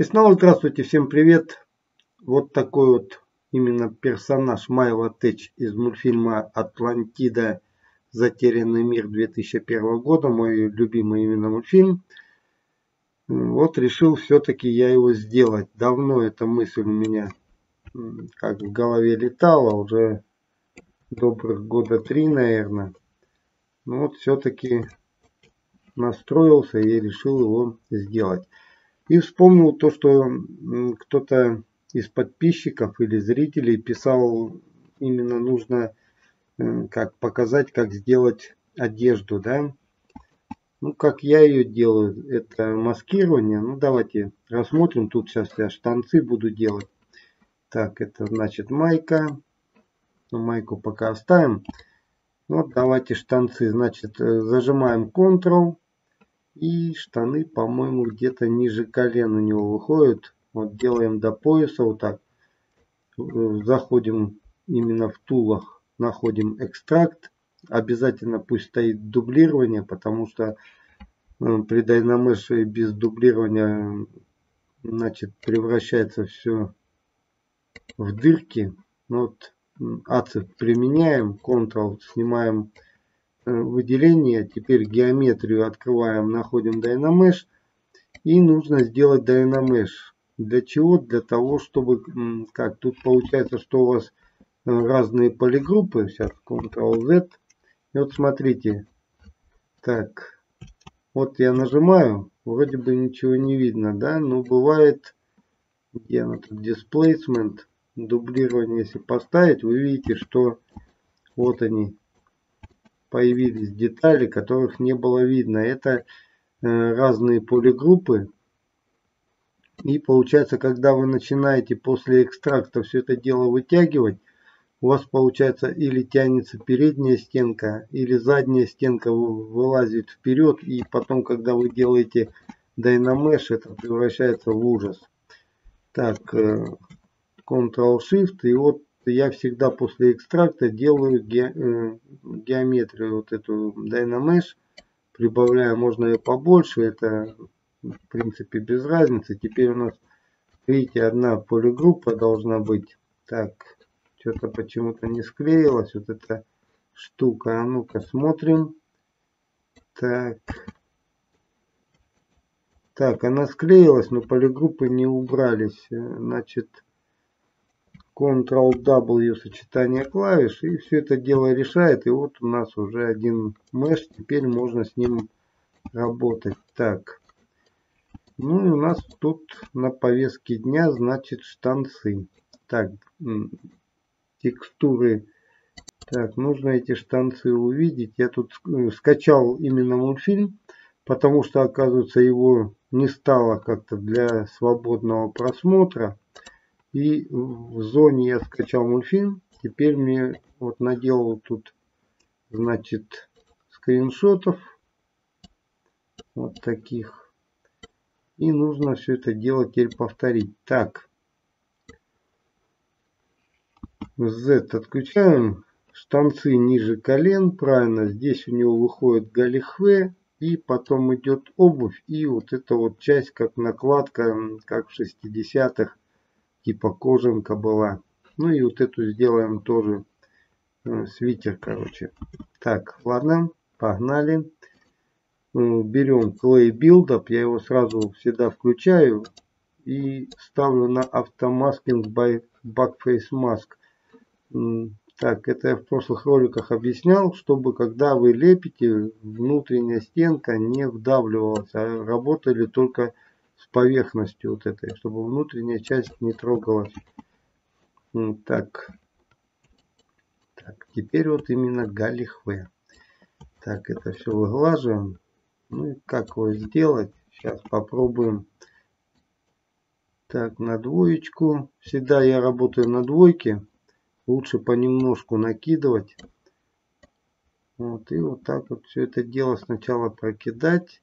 И снова здравствуйте, всем привет. Вот такой вот именно персонаж Майла Тэч из мультфильма «Атлантида. Затерянный мир» 2001 года. Мой любимый именно мультфильм. Вот решил все-таки я его сделать. Давно эта мысль у меня как в голове летала, уже добрых года три, наверное. Ну вот все-таки настроился и решил его сделать. И вспомнил то, что кто-то из подписчиков или зрителей писал, именно нужно как показать, как сделать одежду, да. Ну, как я ее делаю, это маскирование. Ну, давайте рассмотрим. Тут сейчас я штанцы буду делать. Так, это значит майка. Ну, майку пока оставим. Вот давайте штанцы. Значит, э, зажимаем Ctrl. И штаны, по-моему, где-то ниже колен у него выходят. Вот делаем до пояса вот так. Заходим именно в тулах, находим экстракт. Обязательно пусть стоит дублирование, потому что э, при Dynamesh без дублирования значит превращается все в дырки. Вот ацет применяем, Ctrl снимаем Э, выделение. Теперь геометрию открываем, находим Dynamesh. И нужно сделать Dynamesh. Для чего? Для того, чтобы, как тут получается, что у вас э, разные полигруппы. Сейчас Ctrl-Z. И вот смотрите. Так. Вот я нажимаю. Вроде бы ничего не видно, да? Но бывает, где она тут, Displacement, дублирование, если поставить, вы видите, что вот они, появились детали, которых не было видно. Это э, разные полигруппы. И получается, когда вы начинаете после экстракта все это дело вытягивать, у вас получается или тянется передняя стенка, или задняя стенка вылазит вперед. И потом, когда вы делаете Dynamesh, это превращается в ужас. Так, э, Ctrl-Shift. И вот я всегда после экстракта делаю ге, э, геометрию, вот эту Dynamesh. Прибавляю, можно ее побольше, это в принципе без разницы. Теперь у нас, видите, одна полигруппа должна быть. Так, что-то почему-то не склеилась вот эта штука. А ну-ка смотрим. Так. Так, она склеилась, но полигруппы не убрались. Значит, Ctrl-W сочетание клавиш. И все это дело решает. И вот у нас уже один меш. Теперь можно с ним работать. Так. Ну и у нас тут на повестке дня значит штанцы. Так. Текстуры. Так, нужно эти штанцы увидеть. Я тут скачал именно мультфильм. Потому что, оказывается, его не стало как-то для свободного просмотра. И в зоне я скачал мультфильм. Теперь мне вот наделал тут, значит, скриншотов. Вот таких. И нужно все это дело теперь повторить. Так. Z отключаем. Штанцы ниже колен. Правильно. Здесь у него выходит галихве. И потом идет обувь. И вот эта вот часть как накладка, как в 60-х типа кожанка была. Ну и вот эту сделаем тоже э, свитер, короче. Так, ладно, погнали. Ну, берем Clay Build Я его сразу всегда включаю и ставлю на автомаскинг by Backface Mask. Так, это я в прошлых роликах объяснял, чтобы когда вы лепите, внутренняя стенка не вдавливалась, а работали только с поверхностью вот этой, чтобы внутренняя часть не трогалась. Так. Так, теперь вот именно галихве. Так, это все выглаживаем. Ну и как его сделать? Сейчас попробуем. Так, на двоечку. Всегда я работаю на двойке. Лучше понемножку накидывать. Вот, и вот так вот все это дело сначала прокидать.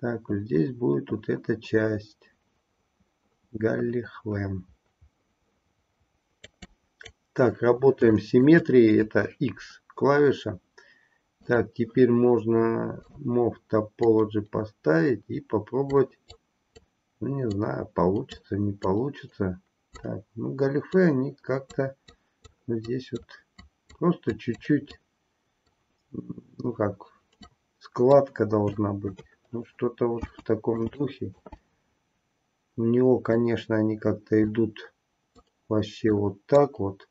Так, вот здесь будет вот эта часть. Галлихлем. Так, работаем с симметрией. Это X клавиша. Так, теперь можно Move Topology поставить и попробовать Ну, не знаю, получится, не получится. Так, ну, галифе они как-то вот здесь вот просто чуть-чуть, ну как, складка должна быть. Ну, что-то вот в таком духе. У него, конечно, они как-то идут вообще вот так вот.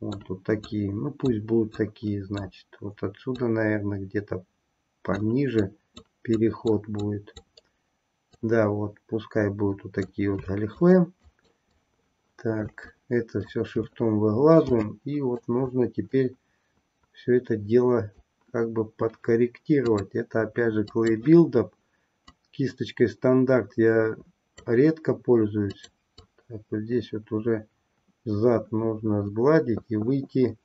Вот, вот такие. Ну, пусть будут такие, значит. Вот отсюда, наверное, где-то пониже переход будет. Да, вот, пускай будут вот такие вот галифе. Так, это все шифтом выглаживаем. И вот нужно теперь все это дело как бы подкорректировать. Это опять же Clay Buildup. Кисточкой стандарт я редко пользуюсь. Так, вот здесь вот уже зад нужно сгладить и выйти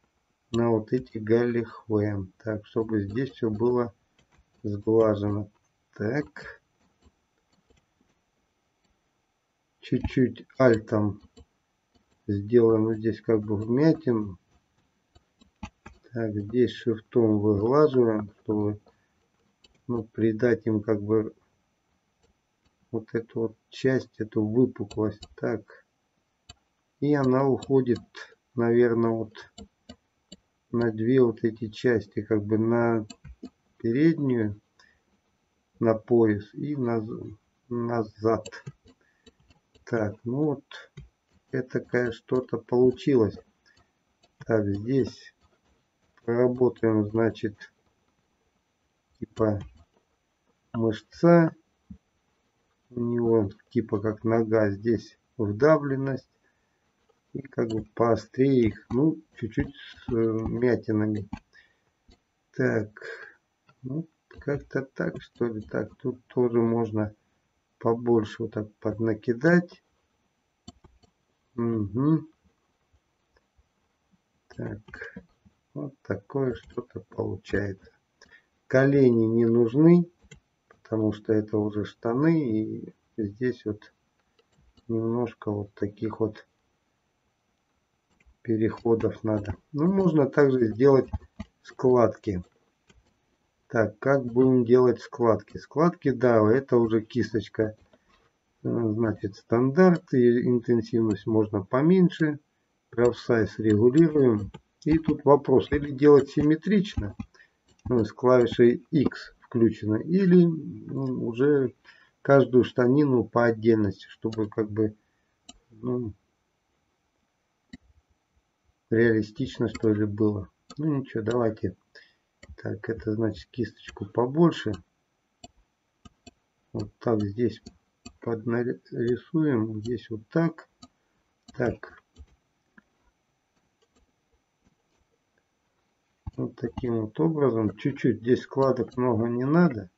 на вот эти галихве. Так, чтобы здесь все было сглажено. Так. Чуть-чуть альтом сделаем вот здесь как бы вмятину. Так, здесь шифтом выглаживаем, чтобы ну, придать им как бы вот эту вот часть, эту выпуклость. Так. И она уходит, наверное, вот на две вот эти части, как бы на переднюю, на пояс и на, назад. Так, ну вот, это такая что-то получилось. Так, здесь проработаем, значит, типа мышца. У него типа как нога здесь вдавленность. И как бы поострее их, ну, чуть-чуть с э, мятинами. Так, ну, как-то так, что ли. Так, тут тоже можно побольше вот так поднакидать. Угу. Так, вот такое что-то получается. Колени не нужны, потому что это уже штаны. И здесь вот немножко вот таких вот переходов надо. Ну, можно также сделать складки. Так, как будем делать складки? Складки, да, это уже кисточка. Э, значит, стандарт и интенсивность можно поменьше. Proof size регулируем. И тут вопрос, или делать симметрично, ну, с клавишей X включено, или ну, уже каждую штанину по отдельности, чтобы как бы ну, реалистично что ли было. Ну ничего, давайте так, это значит кисточку побольше. Вот так здесь поднарисуем. Здесь вот так. Так. Вот таким вот образом. Чуть-чуть здесь складок много не надо.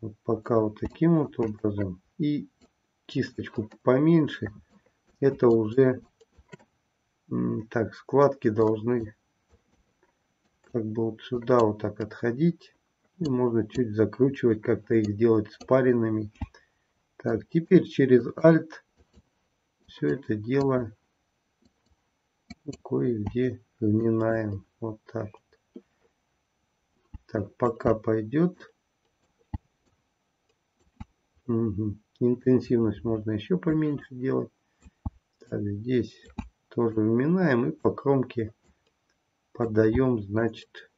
Вот пока вот таким вот образом. И кисточку поменьше. Это уже так складки должны как бы вот сюда вот так отходить. И можно чуть закручивать, как-то их сделать спаренными. Так, теперь через Alt все это дело кое-где вминаем. Вот так вот. Так, пока пойдет. Угу. Интенсивность можно еще поменьше делать. Так, здесь тоже вминаем и по кромке подаем, значит,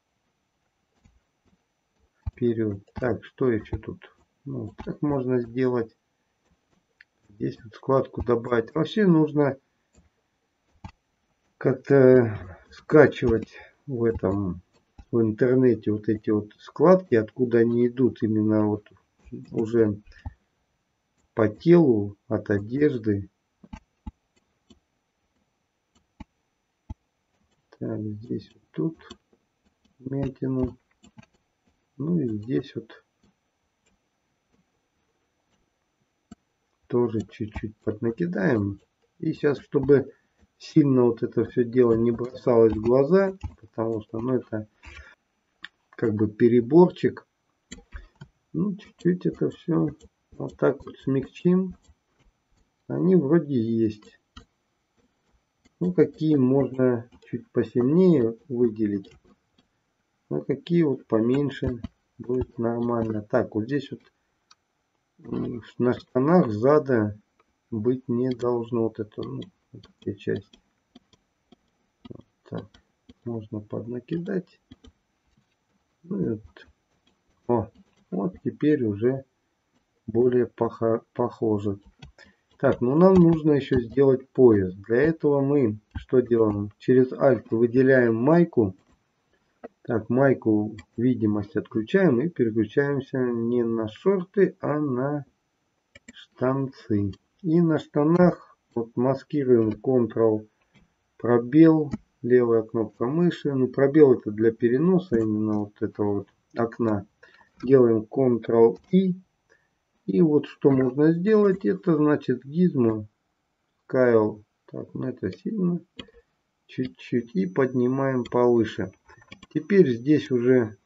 вперед. Так, что еще тут? Ну, так можно сделать. Здесь вот складку добавить. Вообще нужно как-то скачивать в этом в интернете вот эти вот складки, откуда они идут именно вот уже по телу от одежды Так, здесь вот тут мятину. Ну и здесь вот тоже чуть-чуть поднакидаем. И сейчас, чтобы сильно вот это все дело не бросалось в глаза, потому что, ну, это как бы переборчик. Ну, чуть-чуть это все вот так вот смягчим. Они вроде есть. Ну, какие можно чуть посильнее выделить. Ну, какие вот поменьше будет нормально. Так, вот здесь вот на штанах зада быть не должно вот это, ну, эти части. Вот так. Можно поднакидать. Ну и вот. О, вот теперь уже более похоже. Так, ну нам нужно еще сделать пояс. Для этого мы что делаем? Через Alt выделяем майку. Так, майку видимость отключаем и переключаемся не на шорты, а на штанцы. И на штанах вот маскируем Ctrl пробел, левая кнопка мыши. Ну пробел это для переноса именно вот этого вот окна. Делаем Ctrl-I и вот что можно сделать, это значит гизмо Kyle. Так, ну это сильно. Чуть-чуть. И поднимаем повыше. Теперь здесь уже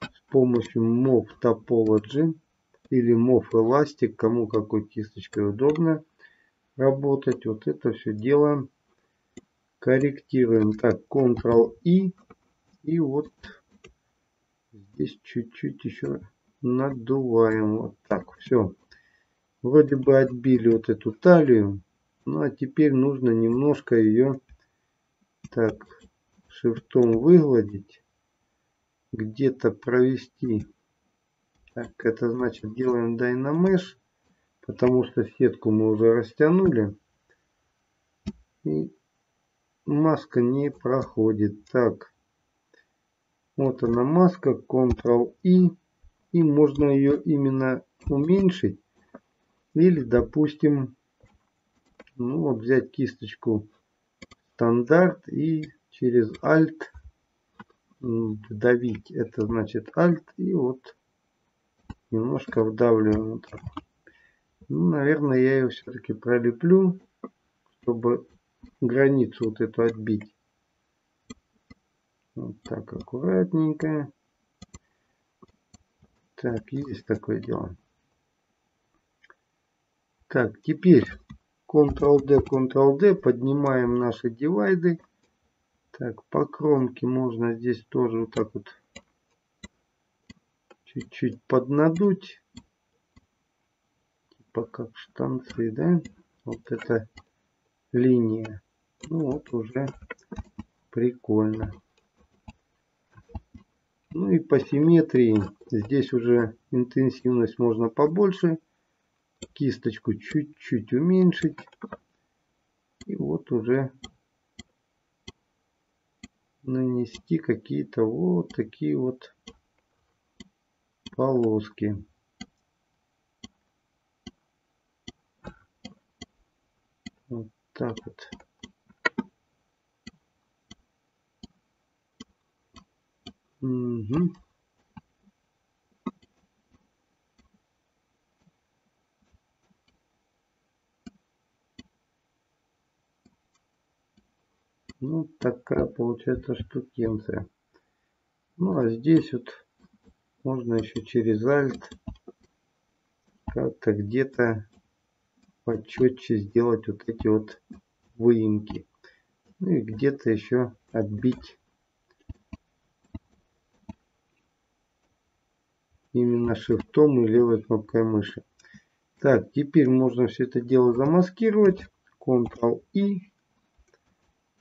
с помощью Move Topology или Move Elastic, кому какой кисточкой удобно работать. Вот это все делаем. Корректируем. Так, Ctrl-I. И вот здесь чуть-чуть еще надуваем вот так. Все. Вроде бы отбили вот эту талию. Ну а теперь нужно немножко ее так шифтом выгладить. Где-то провести. Так, это значит делаем Dynamesh. Потому что сетку мы уже растянули. И маска не проходит. Так. Вот она маска. Ctrl-I и можно ее именно уменьшить. Или, допустим, ну вот взять кисточку стандарт и через Alt вдавить. Это значит Alt и вот немножко вдавливаем. Вот так. Ну, наверное, я ее все-таки пролеплю, чтобы границу вот эту отбить. Вот так аккуратненько. Так, есть такое дело. Так, теперь Ctrl-D, Ctrl-D, поднимаем наши дивайды. Так, по кромке можно здесь тоже вот так вот чуть-чуть поднадуть. Как штанцы, да? Вот эта линия. Ну вот уже прикольно. Ну и по симметрии здесь уже интенсивность можно побольше. Кисточку чуть-чуть уменьшить. И вот уже нанести какие-то вот такие вот полоски. Вот так вот. Угу. Ну, такая получается штукенция. Ну, а здесь вот можно еще через Alt как-то где-то почетче сделать вот эти вот выемки. Ну и где-то еще отбить именно шифтом и левой кнопкой мыши. Так, теперь можно все это дело замаскировать. Ctrl-I.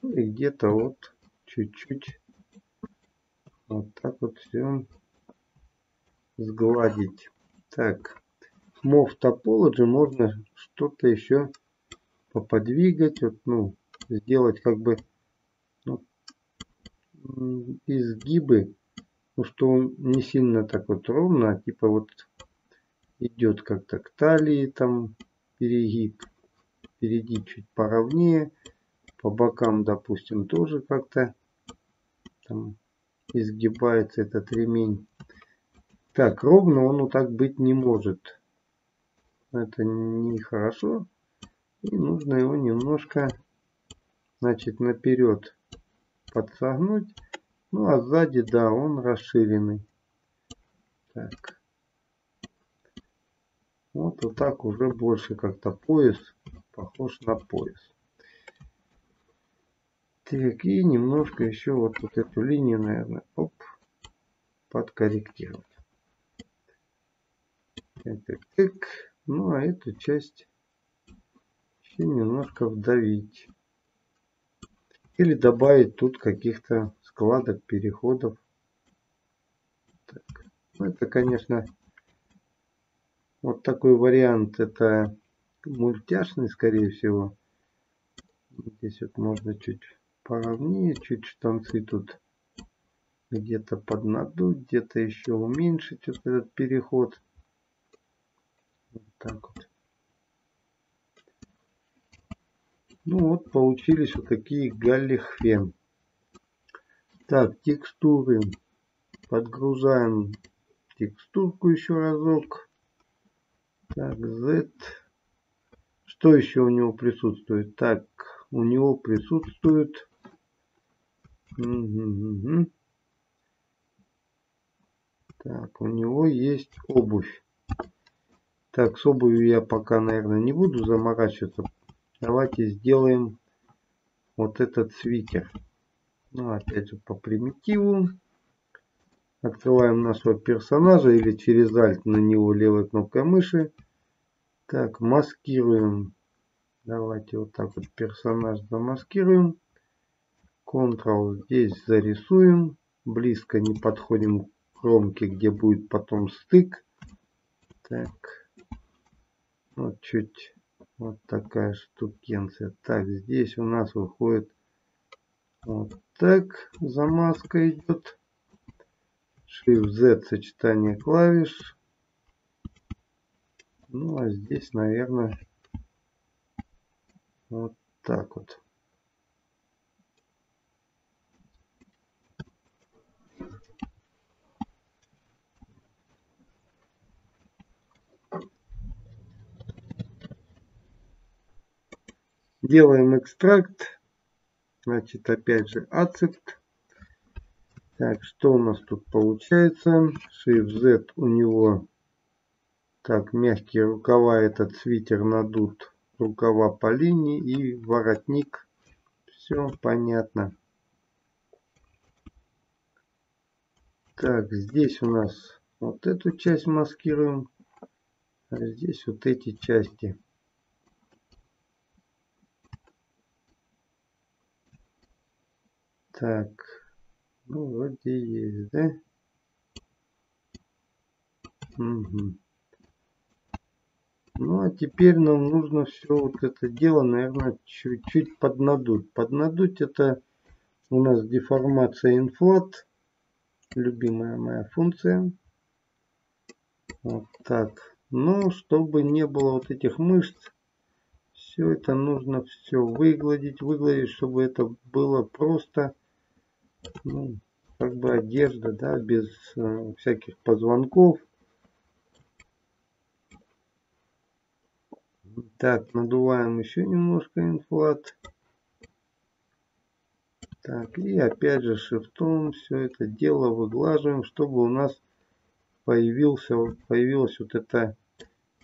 Ну и где-то вот чуть-чуть вот так вот все сгладить. Так, Move Topology можно что-то еще поподвигать. Вот, ну, сделать как бы ну, изгибы ну, что он не сильно так вот ровно, а типа вот идет как-то к талии, там перегиб, впереди чуть поровнее, по бокам, допустим, тоже как-то там изгибается этот ремень. Так, ровно он вот так быть не может. Это нехорошо. И нужно его немножко, значит, наперед подсогнуть. Ну а сзади, да, он расширенный. Так. Вот, вот так уже больше как-то пояс похож на пояс. Так, и немножко еще вот, вот эту линию, наверное, оп, подкорректировать. Так, так, так. Ну, а эту часть еще немножко вдавить. Или добавить тут каких-то складок, переходов. Так. Ну, это, конечно, вот такой вариант. Это мультяшный, скорее всего. Здесь вот можно чуть поровнее, чуть штанцы тут где-то поднадуть, где-то еще уменьшить вот этот переход. Так вот. Ну вот получились вот такие галлихфен. Так, текстуры. Подгружаем текстурку еще разок. Так, Z. Что еще у него присутствует? Так, у него присутствует... Угу, Так, у него есть обувь. Так, с обувью я пока, наверное, не буду заморачиваться. Давайте сделаем вот этот свитер. Ну, опять же, по примитиву. Открываем нашего персонажа или через Alt на него левой кнопкой мыши. Так, маскируем. Давайте вот так вот персонаж замаскируем. Ctrl здесь зарисуем. Близко не подходим к кромке, где будет потом стык. Так. Вот чуть вот такая штукенция. Так, здесь у нас выходит вот так. Замазка идет. Shift Z сочетание клавиш. Ну а здесь, наверное, вот так вот. Делаем экстракт. Значит, опять же, accept. Так, что у нас тут получается? Shift Z у него так, мягкие рукава, этот свитер надут, рукава по линии и воротник. Все понятно. Так, здесь у нас вот эту часть маскируем, а здесь вот эти части. Так, ну вроде есть, да? Угу. Ну а теперь нам нужно все вот это дело, наверное, чуть-чуть поднадуть. Поднадуть это у нас деформация инфлат. Любимая моя функция. Вот так. Но чтобы не было вот этих мышц, все это нужно все выгладить, выгладить, чтобы это было просто, ну, как бы одежда, да, без э, всяких позвонков. Так, надуваем еще немножко инфлат. Так, и опять же шифтом все это дело выглаживаем, чтобы у нас появился, появилась вот эта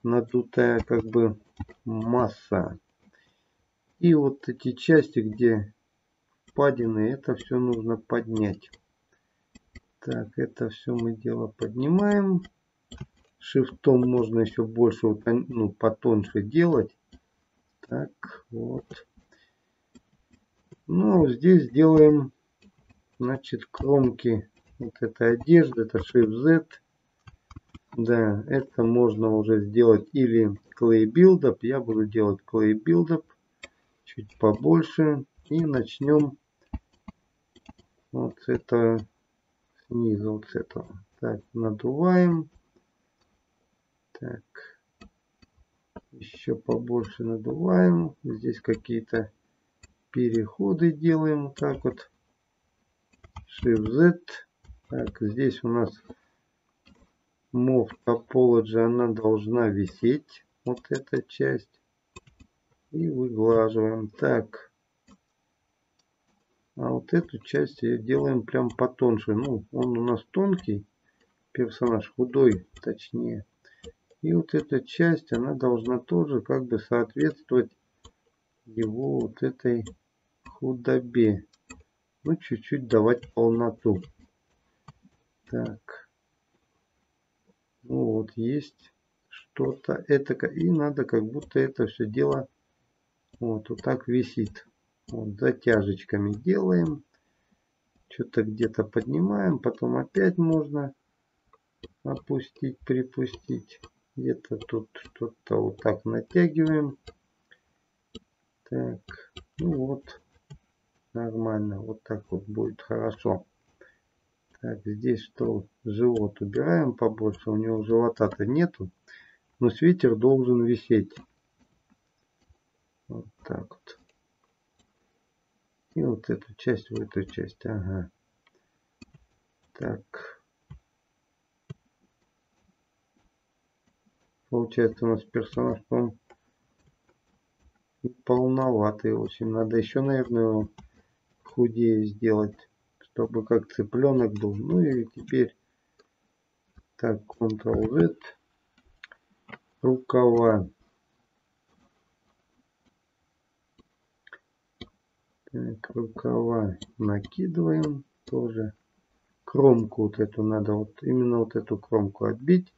надутая как бы масса. И вот эти части, где впадины, это все нужно поднять. Так, это все мы дело поднимаем. Шифтом можно еще больше, ну, потоньше делать. Так, вот. Ну, здесь делаем, значит, кромки вот этой одежды. Это Shift Z. Да, это можно уже сделать или Clay Buildup. Я буду делать Clay Buildup чуть побольше. И начнем вот с этого снизу, вот с этого. Так, надуваем. Так. Еще побольше надуваем. Здесь какие-то переходы делаем. Так вот. Shift Z. Так, здесь у нас Move Topology. Она должна висеть. Вот эта часть. И выглаживаем. Так. А вот эту часть делаем прям потоньше. Ну, он у нас тонкий. Персонаж худой, точнее. И вот эта часть, она должна тоже как бы соответствовать его вот этой худобе. Ну, чуть-чуть давать полноту. Так. Ну вот есть что-то это и надо как будто это все дело вот, вот так висит. Вот, затяжечками делаем. Что-то где-то поднимаем, потом опять можно опустить, припустить. Где-то тут что-то вот так натягиваем. Так, ну вот, нормально, вот так вот будет хорошо. Так, здесь что, живот убираем побольше, у него живота-то нету, но свитер должен висеть. Вот так вот. И вот эту часть в эту часть, ага. Так. Получается у нас персонаж, по полноватый очень. Надо еще, наверное, худее сделать, чтобы как цыпленок был. Ну и теперь так, Ctrl-Z. Рукава. Так, рукава накидываем тоже. Кромку вот эту надо, вот именно вот эту кромку отбить.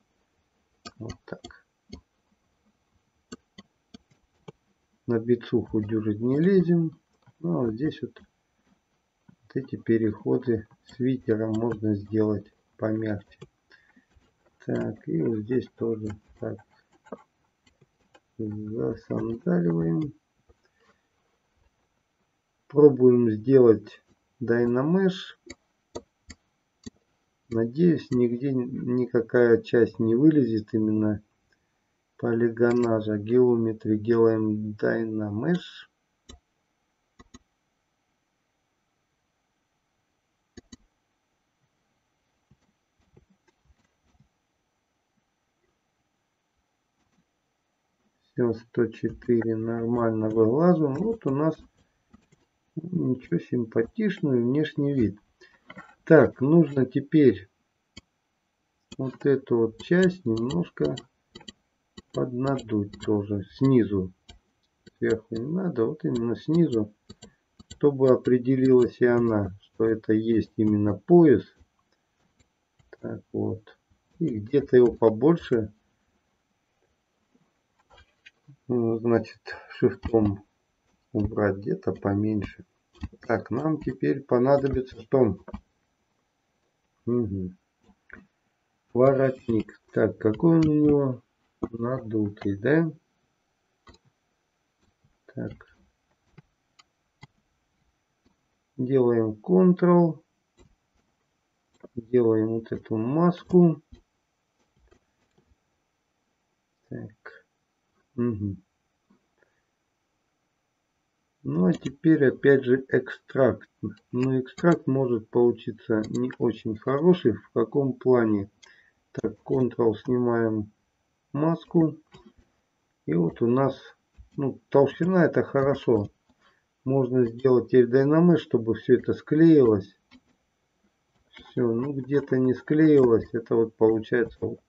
Вот так. на бицуху дюжить не лезем. Ну, а здесь вот, вот эти переходы с витером можно сделать помягче. Так, и вот здесь тоже так засандаливаем. Пробуем сделать Dynamesh. Надеюсь, нигде никакая часть не вылезет именно полигонажа геометрии делаем Dynamesh. Все, 104 нормально выглаживаем. Вот у нас ничего симпатичный внешний вид. Так, нужно теперь вот эту вот часть немножко поднадуть тоже снизу. Сверху не надо, вот именно снизу, чтобы определилась и она, что это есть именно пояс. Так вот. И где-то его побольше, ну, значит, шифтом убрать, где-то поменьше. Так, нам теперь понадобится что? Угу. Воротник. Так, какой у него? надутый, да? Так. Делаем Ctrl. Делаем вот эту маску. Так. Угу. Ну а теперь опять же экстракт. Но экстракт может получиться не очень хороший. В каком плане? Так, Ctrl снимаем маску. И вот у нас ну, толщина это хорошо. Можно сделать динамы, чтобы все это склеилось. Все, ну где-то не склеилось. Это вот получается вот,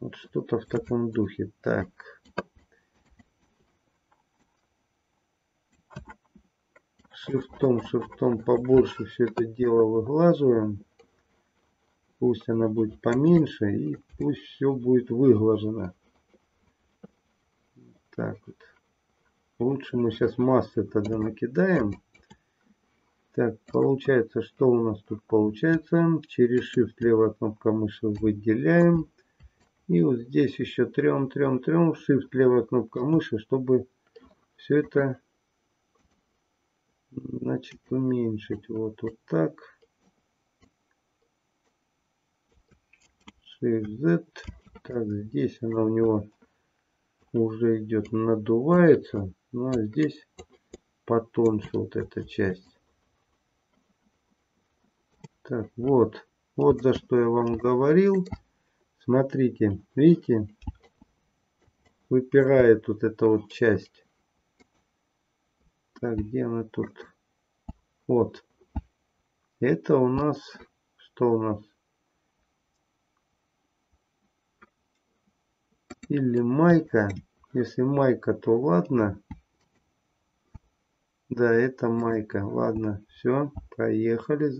вот что-то в таком духе. Так. Шрифтом, шрифтом побольше все это дело выглаживаем. Пусть она будет поменьше и пусть все будет выглажено. Так вот. Лучше мы сейчас массы тогда накидаем. Так, получается, что у нас тут получается? Через Shift левая кнопка мыши выделяем. И вот здесь еще трем, трем, трем. Shift левая кнопка мыши, чтобы все это значит уменьшить. Вот, вот так. Shift Z. Так, здесь она у него уже идет, надувается. Ну а здесь потоньше вот эта часть. Так, вот. Вот за что я вам говорил. Смотрите, видите? Выпирает вот эта вот часть. Так, где она тут? Вот. Это у нас, что у нас? или майка. Если майка, то ладно. Да, это майка. Ладно, все, проехали.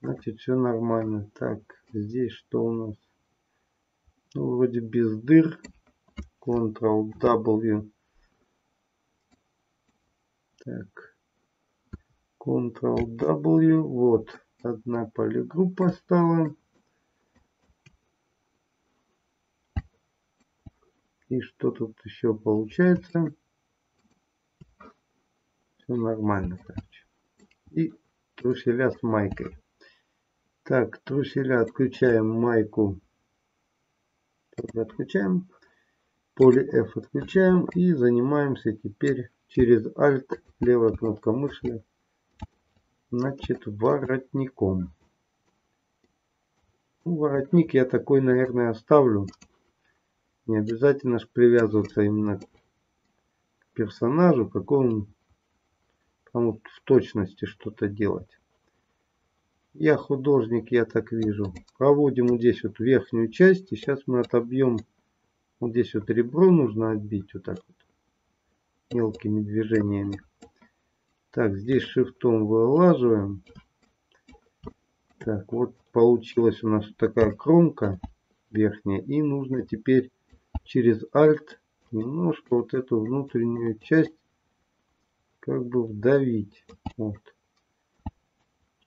Значит, все нормально. Так, здесь что у нас? Ну, вроде без дыр. Ctrl-W. Так. Ctrl-W. Вот. Одна полигруппа стала. И что тут еще получается? Все нормально, короче. И труселя с майкой. Так, труселя отключаем майку. Отключаем. Поле F отключаем и занимаемся теперь через Alt, левая кнопка мыши, значит воротником. Ну, воротник я такой, наверное, оставлю. Не обязательно ж привязываться именно к персонажу, какой он там в точности что-то делать. Я художник, я так вижу. Проводим вот здесь вот верхнюю часть. И сейчас мы отобьем. Вот здесь вот ребро нужно отбить вот так вот. Мелкими движениями. Так, здесь шифтом вылаживаем. Так, вот получилась у нас такая кромка верхняя. И нужно теперь через Alt немножко вот эту внутреннюю часть как бы вдавить. Вот.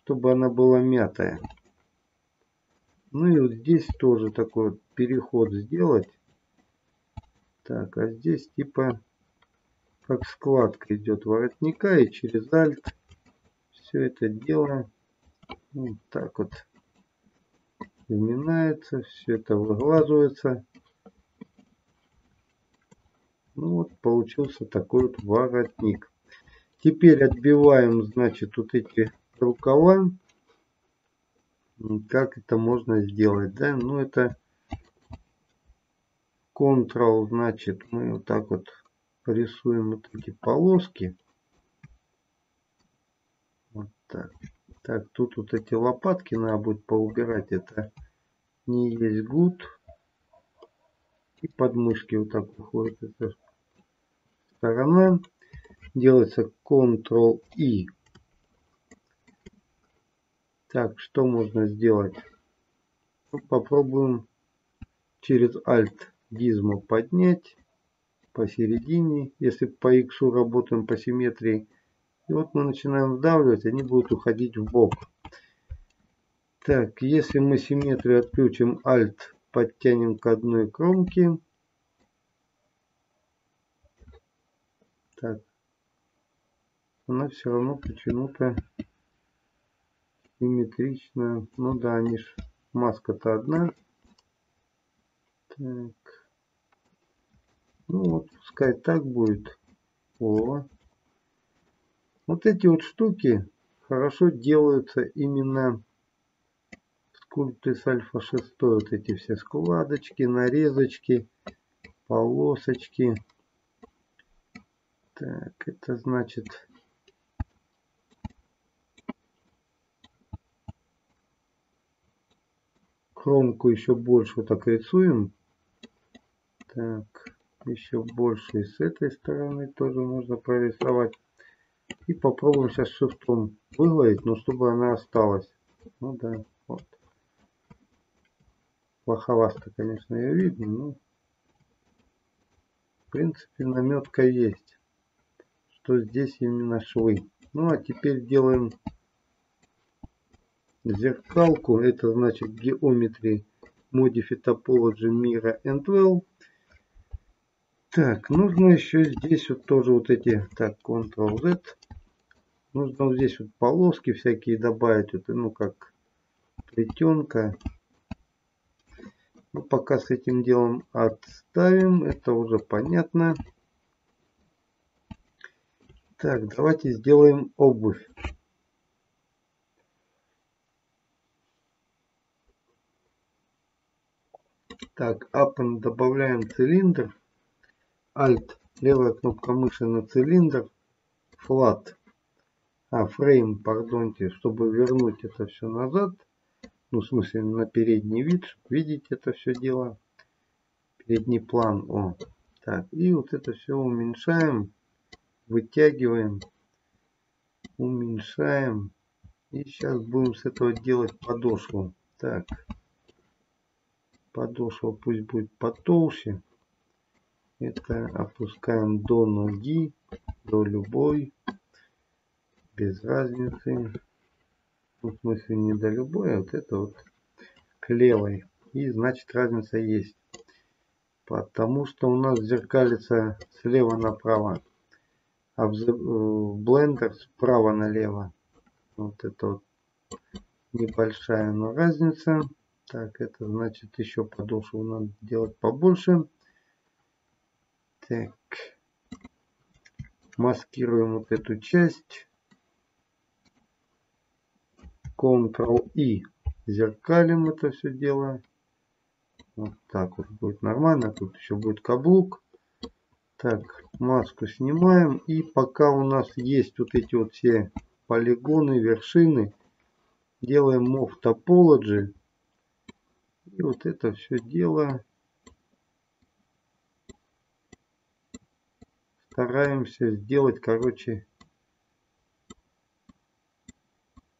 Чтобы она была мятая. Ну и вот здесь тоже такой переход сделать. Так, а здесь типа как складка идет воротника и через Alt все это дело вот так вот вминается, все это выглаживается. Ну вот получился такой вот воротник. Теперь отбиваем, значит, вот эти рукава. Как это можно сделать, да? Ну это Ctrl, значит, мы вот так вот порисуем вот эти полоски. Вот так. Так, тут вот эти лопатки надо будет поубирать. Это не есть гуд. И подмышки вот так выходит. Это сторона. Делается Ctrl-I. Так, что можно сделать? Ну, попробуем через Alt Gizmo поднять посередине. Если по X работаем по симметрии. И вот мы начинаем вдавливать, они будут уходить в бок. Так, если мы симметрию отключим Alt, подтянем к одной кромке, Так. Она все равно почему-то симметричная. Ну да, они ж маска-то одна. Так. Ну вот, пускай так будет. О. Вот эти вот штуки хорошо делаются именно скульпты с альфа 6. Вот эти все складочки, нарезочки, полосочки. Так, это значит... Кромку еще больше вот так рисуем. Так, еще больше и с этой стороны тоже можно прорисовать. И попробуем сейчас шифтом выгладить, но чтобы она осталась. Ну да, вот. Плоховато, конечно, ее видно, но в принципе наметка есть что здесь именно швы. Ну а теперь делаем зеркалку. Это значит геометрии Modify Topology Mira and Well. Так, нужно еще здесь вот тоже вот эти, так, Ctrl-Z. Нужно вот здесь вот полоски всякие добавить, вот, ну как плетенка. Ну, пока с этим делом отставим, это уже понятно. Так, давайте сделаем обувь. Так, Append добавляем цилиндр. Alt, левая кнопка мыши на цилиндр. Flat. А, фрейм, пардонте, чтобы вернуть это все назад. Ну, в смысле, на передний вид, чтобы видеть это все дело. Передний план. О, так, и вот это все уменьшаем вытягиваем, уменьшаем. И сейчас будем с этого делать подошву. Так. подошва пусть будет потолще. Это опускаем до ноги, до любой, без разницы. Ну, в смысле не до любой, а вот это вот к левой. И значит разница есть. Потому что у нас зеркалится слева направо. А в Blender справа налево. Вот это вот небольшая, но разница. Так, это значит еще подошву надо делать побольше. Так. Маскируем вот эту часть. Ctrl-I. Зеркалим это все дело. Вот так вот будет нормально. Тут еще будет каблук. Так, маску снимаем. И пока у нас есть вот эти вот все полигоны, вершины, делаем Move Topology. И вот это все дело стараемся сделать, короче,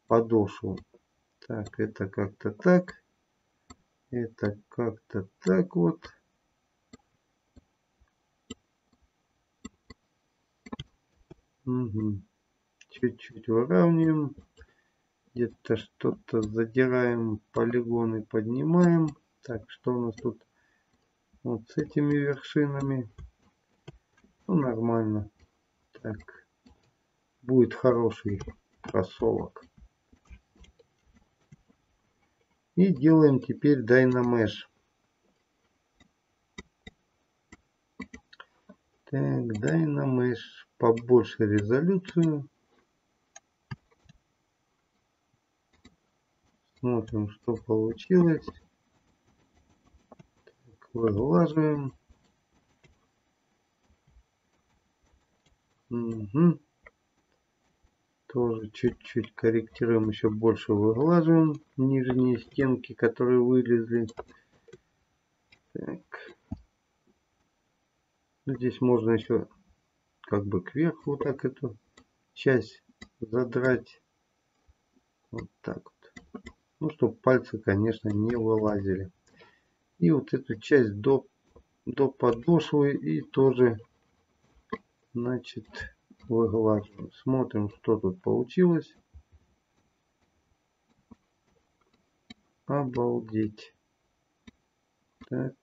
подошву. Так, это как-то так. Это как-то так вот. Угу. Чуть-чуть выравниваем. Где-то что-то задираем, полигоны поднимаем. Так, что у нас тут? Вот с этими вершинами. Ну, нормально. Так. Будет хороший кроссовок. И делаем теперь Dynamesh. Так, Dynamesh побольше резолюцию. Смотрим, что получилось. Так, выглаживаем. Угу. Тоже чуть-чуть корректируем, еще больше выглаживаем нижние стенки, которые вылезли. Так. Ну, здесь можно еще как бы кверху так эту часть задрать. Вот так вот. Ну, чтобы пальцы, конечно, не вылазили. И вот эту часть до, до подошвы и тоже, значит, выглаживаем. Смотрим, что тут получилось. Обалдеть. Так.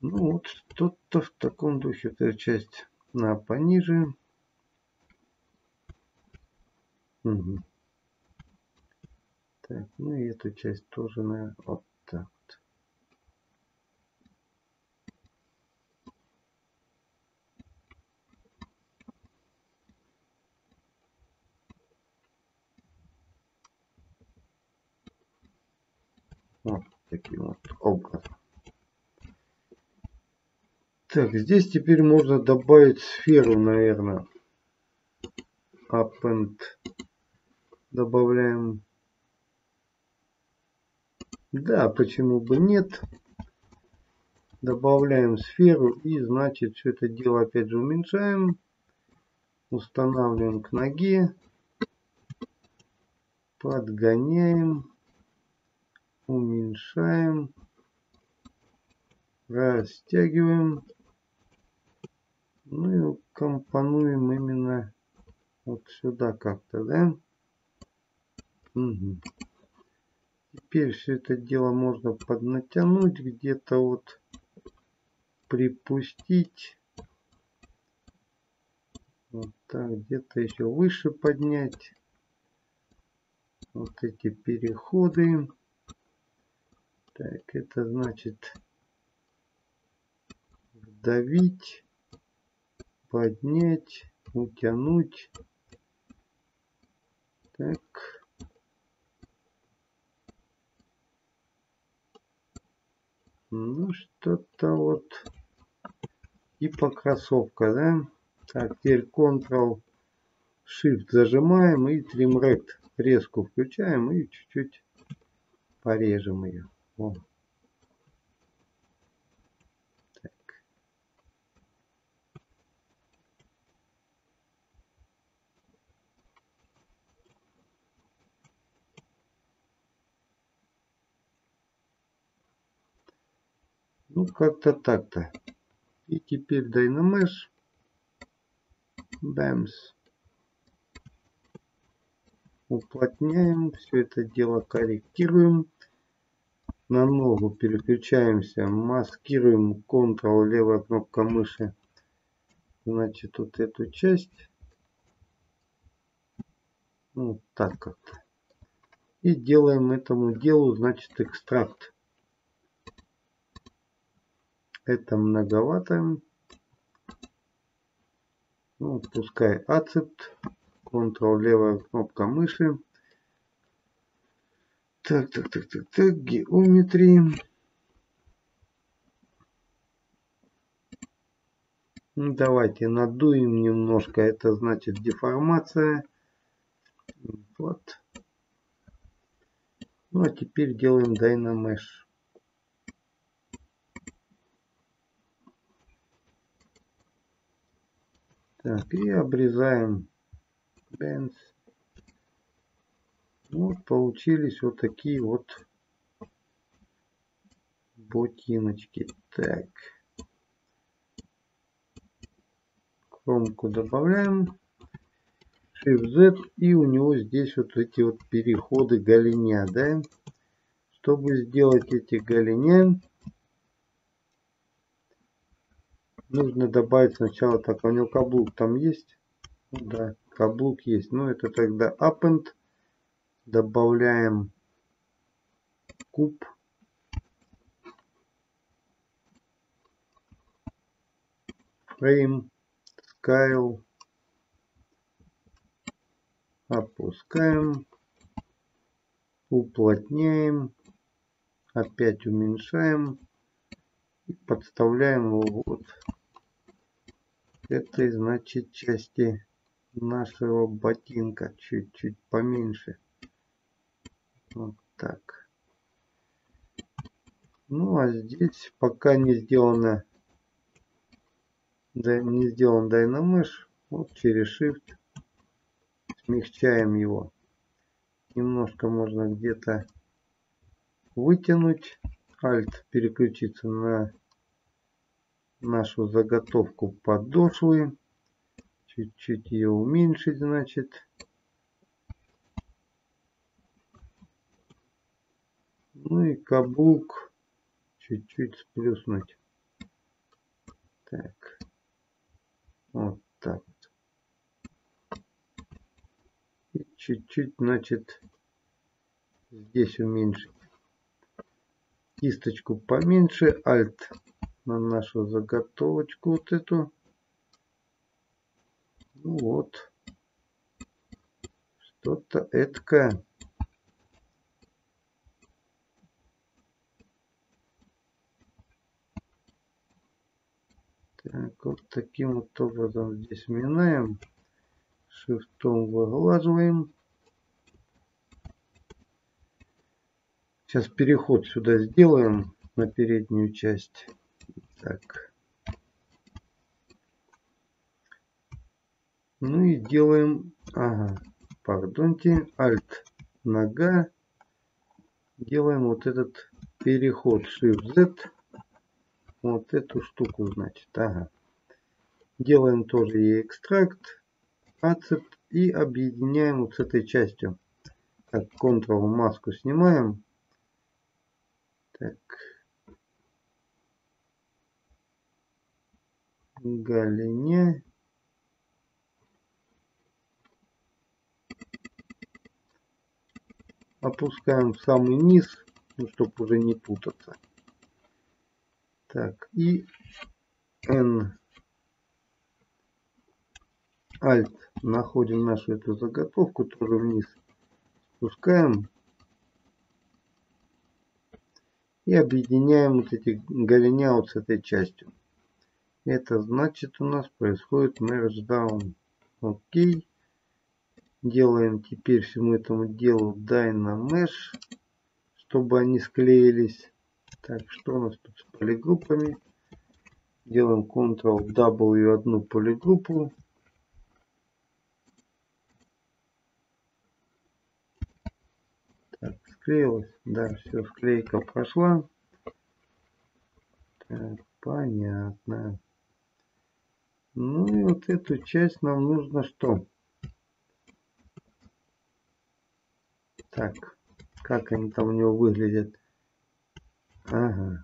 Ну вот что-то в таком духе. Эта часть на пониже. Угу. Так, ну и эту часть тоже, наверное, вот так. Вот таким вот образом. Так, здесь теперь можно добавить сферу, наверное. Append. Добавляем. Да, почему бы нет. Добавляем сферу и значит все это дело опять же уменьшаем. Устанавливаем к ноге. Подгоняем. Уменьшаем. Растягиваем. Ну и компонуем именно вот сюда как-то, да? Угу. Теперь все это дело можно поднатянуть, где-то вот припустить. Вот так, где-то еще выше поднять. Вот эти переходы. Так, это значит давить поднять, утянуть. Так. Ну, что-то вот типа кроссовка, да? Так, теперь Ctrl-Shift зажимаем и Trim Rect резку включаем и чуть-чуть порежем ее. О. Так. Ну, как-то так-то. И теперь Dynamesh. Бэмс. Уплотняем все это дело, корректируем. На ногу переключаемся. Маскируем Ctrl, левая кнопка мыши. Значит, вот эту часть. Ну, так как-то. И делаем этому делу, значит, экстракт. Это многовато. Ну, пускай accept. Ctrl левая кнопка мыши. Так, так, так, так, так, геометрии. Ну, давайте надуем немножко. Это значит деформация. Вот. Ну а теперь делаем Dynamesh. Так, и обрезаем Benz. Вот получились вот такие вот ботиночки. Так. Кромку добавляем. Shift Z и у него здесь вот эти вот переходы голиня, да? Чтобы сделать эти голиня, нужно добавить сначала, так, у него каблук там есть? Ну, да, каблук есть, но это тогда append, добавляем куб, frame, scale, опускаем, уплотняем, опять уменьшаем. И подставляем его вот этой значит части нашего ботинка чуть-чуть поменьше вот так ну а здесь пока не сделано не сделан Dynamesh вот через Shift смягчаем его. Немножко можно где-то вытянуть. Alt переключиться на нашу заготовку подошвы. Чуть-чуть ее уменьшить, значит. Ну и каблук чуть-чуть сплюснуть. Так. Вот так. чуть-чуть, значит, здесь уменьшить. Кисточку поменьше, Alt на нашу заготовочку вот эту. Ну вот. Что-то эткое. Так, вот таким вот образом здесь минаем. Шифтом выглаживаем. Сейчас переход сюда сделаем на переднюю часть. Так. Ну и делаем, ага, пардонте, Alt, нога. Делаем вот этот переход Shift Z. Вот эту штуку, значит, ага. Делаем тоже и экстракт, accept и объединяем вот с этой частью. Так, Ctrl маску снимаем. Так. Галине. Опускаем в самый низ, ну, чтобы уже не путаться. Так, и N Alt находим нашу эту заготовку тоже вниз. Спускаем и объединяем вот эти голеня вот с этой частью. Это значит у нас происходит merge down. Окей. Делаем теперь всему этому делу Dynamesh, чтобы они склеились. Так, что у нас тут с полигруппами? Делаем Ctrl-W одну полигруппу. Так, склеилась. Да, все, склейка прошла. Так, понятно. Ну и вот эту часть нам нужно что? Так, как они там у него выглядят? Ага.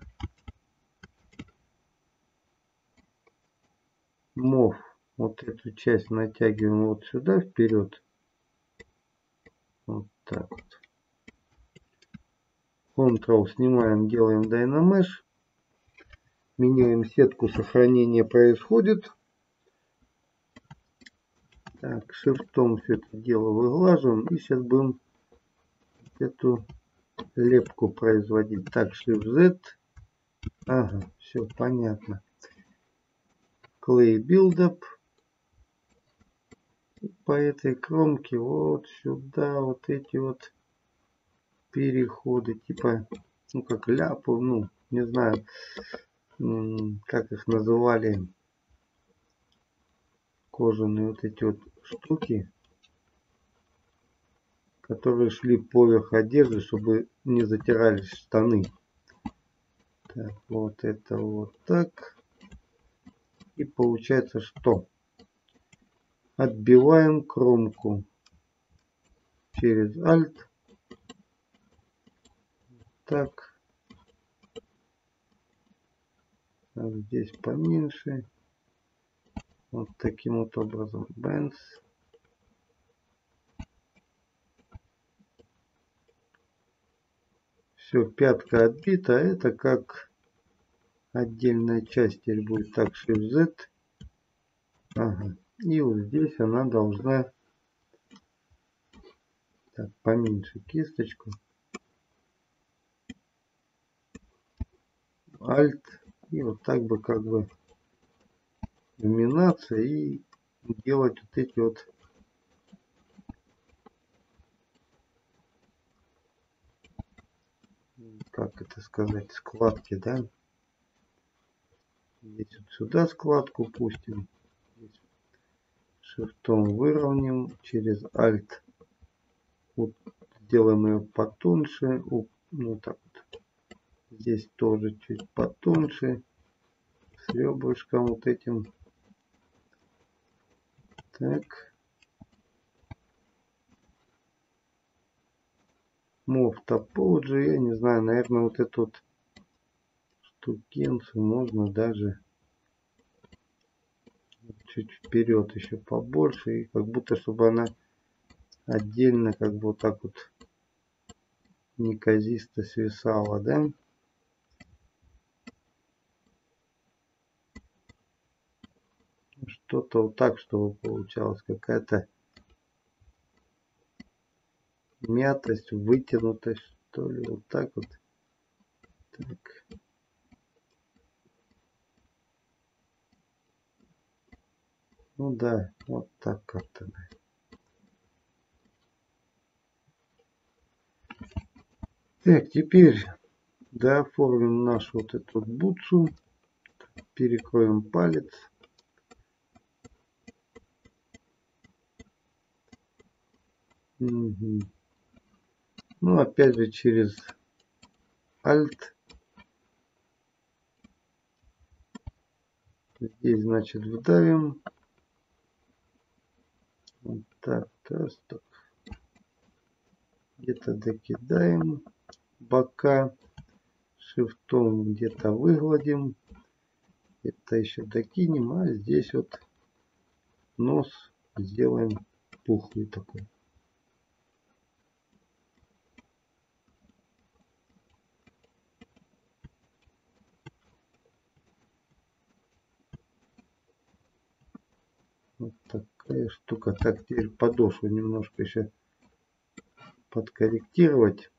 Мов. Вот эту часть натягиваем вот сюда вперед. Вот так вот. Ctrl снимаем, делаем Dynamesh. Меняем сетку сохранения происходит. Так, шифтом все это дело выглаживаем. И сейчас будем эту лепку производить. Так, Shift Z. Ага, все понятно. Clay Buildup. По этой кромке вот сюда вот эти вот переходы. Типа, ну как ляпы, ну не знаю, как их называли. Кожаные вот эти вот штуки которые шли поверх одежды, чтобы не затирались штаны. Так, вот это вот так. И получается что? Отбиваем кромку через Alt. Так. Здесь поменьше. Вот таким вот образом. Benz. Все, пятка отбита. Это как отдельная часть теперь будет так Shift Z. Ага. И вот здесь она должна так поменьше кисточку. Alt и вот так бы как бы ламинация и делать вот эти вот как это сказать, складки, да? Здесь вот сюда складку пустим. Здесь шифтом выровняем через Alt. Вот сделаем ее потоньше. Ну так вот. Здесь тоже чуть потоньше. С ребрышком вот этим. Так. Move Topology, я не знаю, наверное, вот эту вот штукенцию можно даже чуть вперед еще побольше, и как будто, чтобы она отдельно, как бы вот так вот неказисто свисала, да? Что-то вот так, чтобы получалось какая-то мятость, вытянутость, что ли, вот так вот. Так. Ну да, вот так как-то. Так, теперь дооформим наш вот этот бутсу. Перекроем палец. Угу. Ну, опять же, через Alt. Здесь, значит, вдавим. Вот так, да, стоп. Где-то докидаем бока. Шифтом где-то выгладим. Это еще докинем. А здесь вот нос сделаем пухлый такой. Вот такая штука. Так, теперь подошву немножко еще подкорректировать.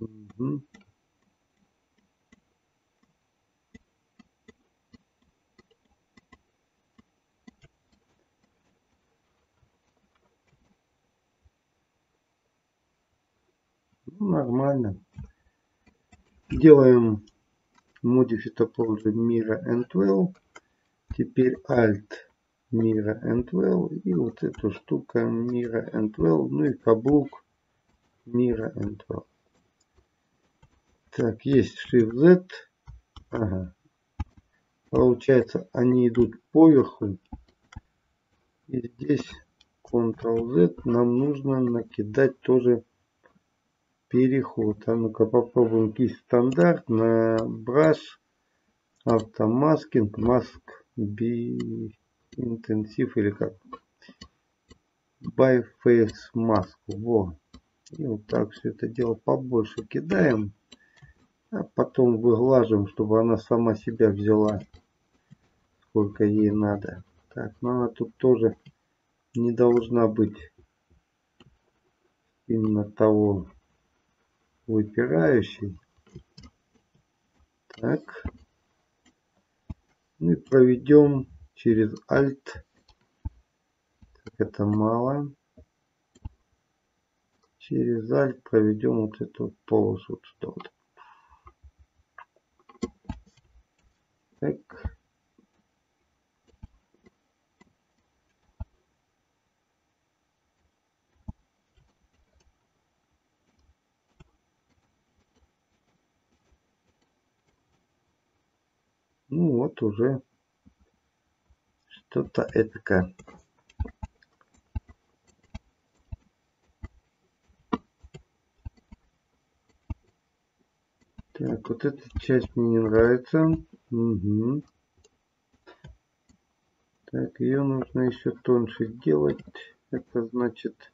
Угу. Ну, нормально. Делаем Modify Topology Mira and Теперь Alt Mira and И вот эту штука Mira and Ну и каблук and world. Так, есть Shift Z. Ага. Получается, они идут поверху. И здесь Ctrl-Z нам нужно накидать тоже переход. А ну-ка попробуем кисть стандарт на brush, автомаскинг, маск, би интенсив или как. By face mask. Во. И вот так все это дело побольше кидаем. А потом выглаживаем, чтобы она сама себя взяла. Сколько ей надо. Так, но она тут тоже не должна быть именно того выпирающей. Так. Ну и проведем через Alt. Так, это мало. Через Alt проведем вот эту полосу. Вот сюда вот. Так. Вот уже что-то этакое. Так, вот эта часть мне не нравится. Угу. Так, ее нужно еще тоньше сделать. Это значит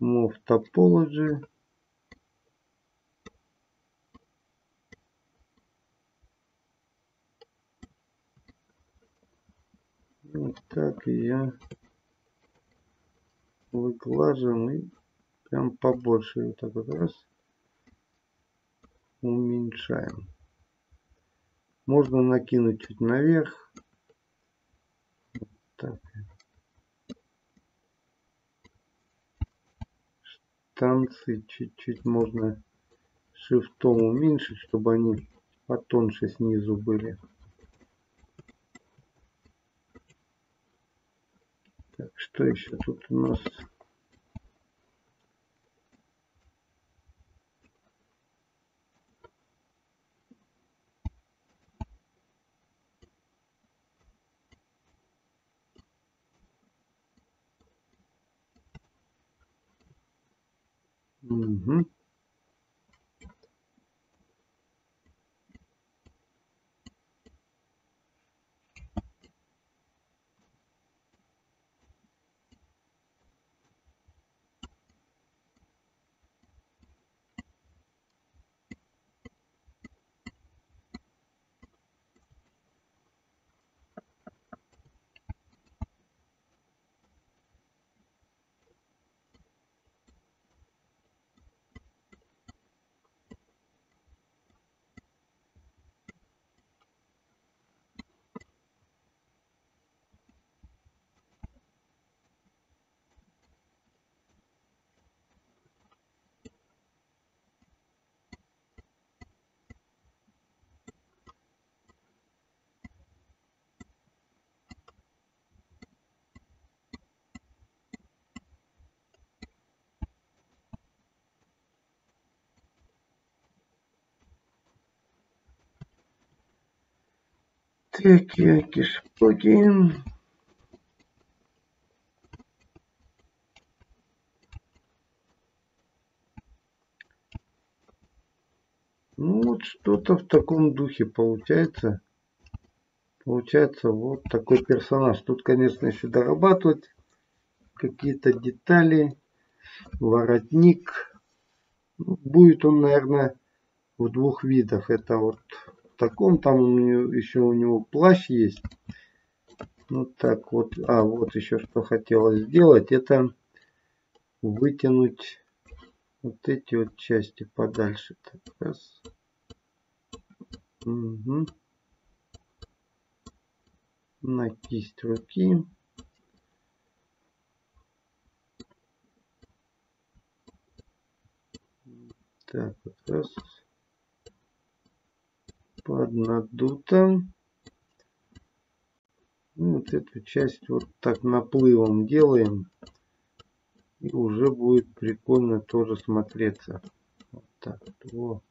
Move Topology. Вот так ее выглаживаем и прям побольше вот так вот раз уменьшаем. Можно накинуть чуть наверх. Вот так. Штанцы чуть-чуть можно шифтом уменьшить, чтобы они потоньше снизу были. Так, что еще тут у нас? Угу. Такие кишпоки. Ну вот что-то в таком духе получается. Получается вот такой персонаж. Тут, конечно, еще дорабатывать какие-то детали. Воротник. Ну, будет он, наверное, в двух видах. Это вот таком. Там у него, еще у него плащ есть. Вот так вот. А, вот еще что хотелось сделать. Это вытянуть вот эти вот части подальше. Так, раз. Угу. На кисть руки. Так, вот раз поднадуто. Ну, вот эту часть вот так наплывом делаем. И уже будет прикольно тоже смотреться. Вот так. Вот.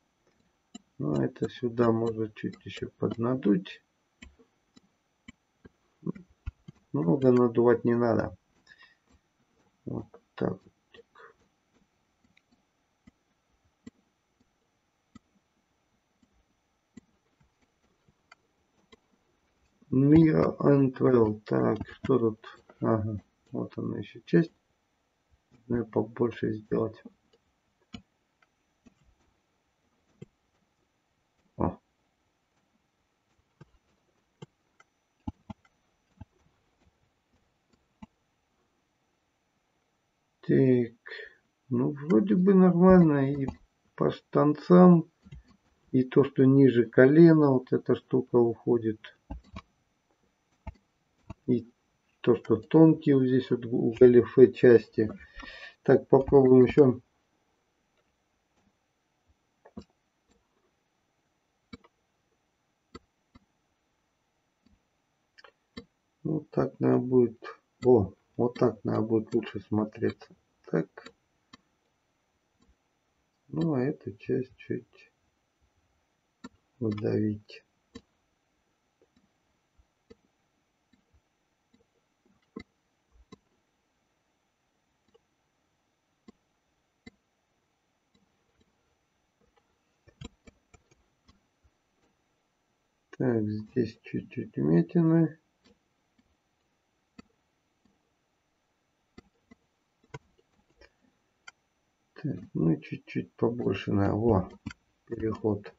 Ну, это сюда можно чуть еще поднадуть. Много надувать не надо. Вот так. Мира Антвелл. Так, что тут? Ага, вот она еще часть. Надо побольше сделать. Так, ну вроде бы нормально и по штанцам, и то, что ниже колена вот эта штука уходит. И то, что тонкие вот здесь вот у галифе части. Так, попробуем еще. Вот так надо будет. О, вот так надо будет лучше смотреться. Так. Ну, а эту часть чуть выдавить. Здесь чуть-чуть вмятины. Так, ну и чуть-чуть побольше на во переход.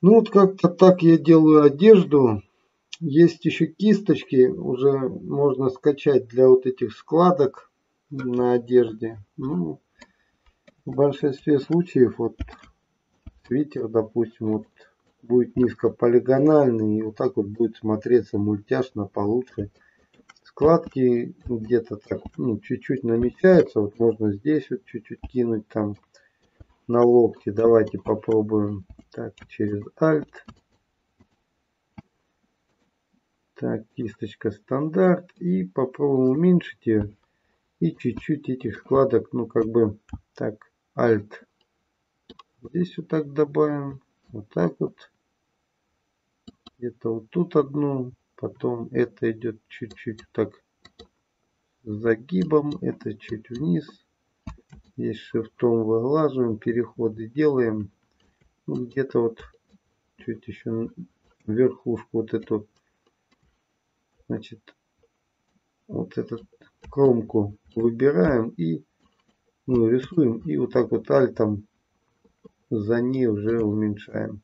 Ну вот как-то так я делаю одежду. Есть еще кисточки, уже можно скачать для вот этих складок на одежде. Ну, в большинстве случаев вот свитер, допустим, вот будет низкополигональный, и вот так вот будет смотреться мультяшно получше. Складки где-то так, ну, чуть-чуть намечаются, вот можно здесь вот чуть-чуть кинуть там на локте. Давайте попробуем так через Alt. Так, кисточка стандарт. И попробуем уменьшить ее. И чуть-чуть этих складок, ну как бы так, Alt Здесь вот так добавим. Вот так вот. Где-то вот тут одну. Потом это идет чуть-чуть так загибом. Это чуть вниз. Здесь шифтом выглаживаем. Переходы делаем. Ну, где-то вот чуть еще верхушку вот эту. Значит, вот эту кромку выбираем и ну, рисуем. И вот так вот альтом за ней уже уменьшаем.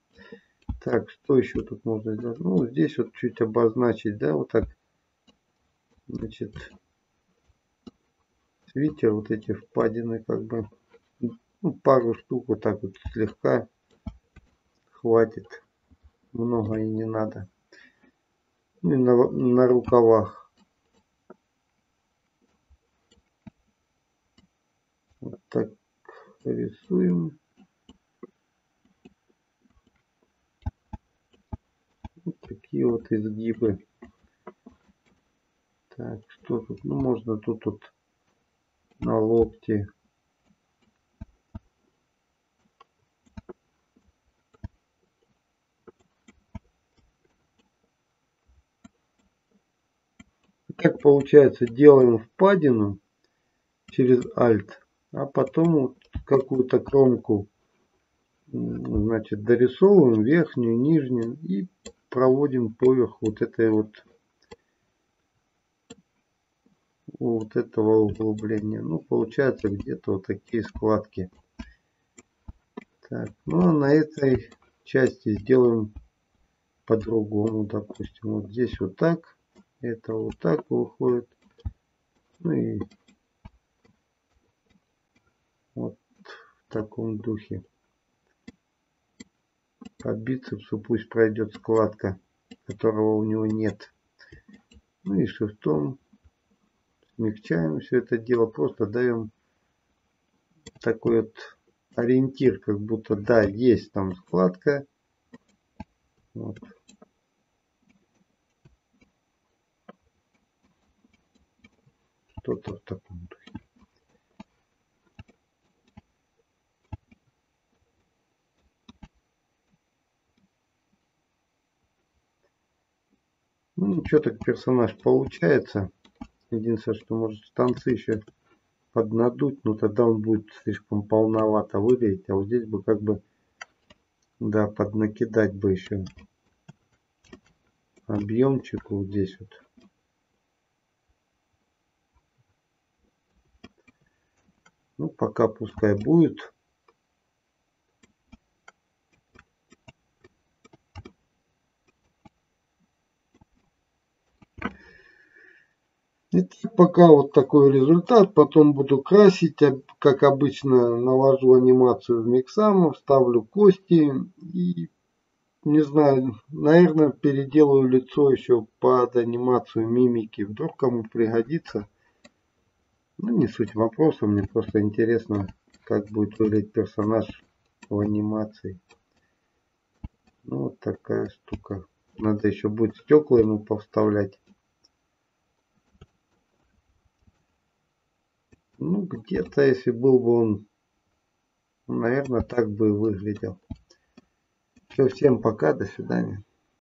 Так, что еще тут можно сделать? Ну, здесь вот чуть обозначить, да, вот так. Значит, видите, вот эти впадины, как бы, ну, пару штук вот так вот слегка хватит. Много и не надо. Ну, на, на рукавах. Вот так рисуем. такие вот изгибы. Так, что тут? Ну, можно тут вот на локте. Так получается, делаем впадину через Alt, а потом какую-то кромку значит, дорисовываем верхнюю, нижнюю и проводим поверх вот этой вот вот этого углубления. Ну, получается где-то вот такие складки. Так, ну а на этой части сделаем по-другому. Допустим, вот здесь вот так. Это вот так выходит. Ну и вот в таком духе по бицепсу пусть пройдет складка, которого у него нет. Ну и шифтом смягчаем все это дело, просто даем такой вот ориентир, как будто, да, есть там складка. Вот. Что-то в таком духе. Ну ничего так персонаж получается. Единственное, что может танцы еще поднадуть, но тогда он будет слишком полновато выглядеть. А вот здесь бы как бы, да, поднакидать бы еще объемчик вот здесь вот. Ну, пока пускай будет. Итак, пока вот такой результат. Потом буду красить. Как обычно, наложу анимацию в миксам, вставлю кости и не знаю, наверное, переделаю лицо еще под анимацию мимики. Вдруг кому пригодится. Ну, не суть вопроса, мне просто интересно, как будет выглядеть персонаж в анимации. Ну, вот такая штука. Надо еще будет стекла ему повставлять. Ну, где-то, если был бы он, наверное, так бы выглядел. Все, всем пока, до свидания.